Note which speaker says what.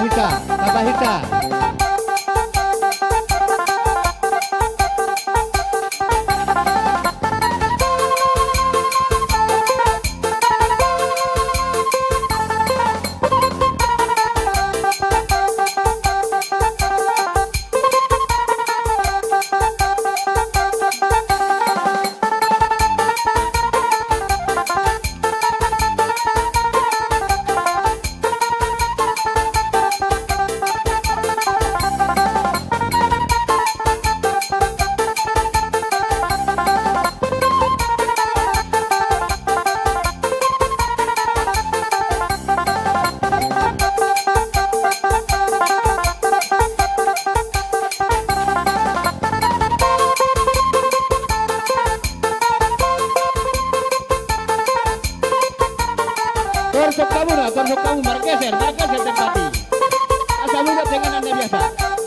Speaker 1: barricada, na barricada. Por Torso kabuna, torso kamu markeser, markeser tempati. Asal udah pengen anda biasa.